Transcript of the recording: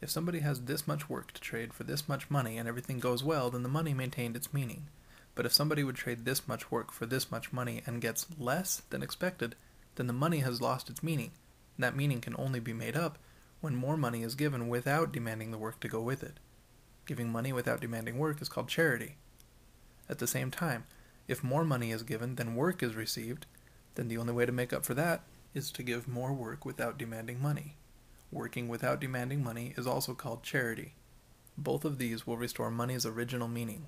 If somebody has this much work to trade for this much money and everything goes well, then the money maintained its meaning. But if somebody would trade this much work for this much money and gets less than expected, then the money has lost its meaning. And that meaning can only be made up when more money is given without demanding the work to go with it. Giving money without demanding work is called charity. At the same time, if more money is given than work is received, then the only way to make up for that is to give more work without demanding money. Working without demanding money is also called charity. Both of these will restore money's original meaning,